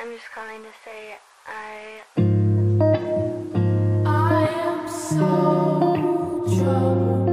I'm just calling to say I. I am so troubled.